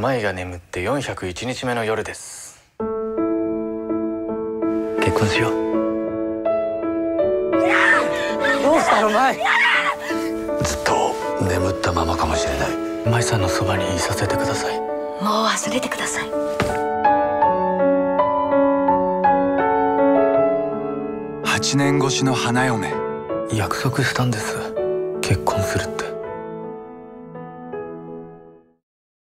舞が眠って401日目の夜です。結婚しよう。どうしたの舞？ずっと眠ったままかもしれない。舞さんのそばにいさせてください。もう忘れてください。8年越しの花嫁。約束したんです。結婚するって。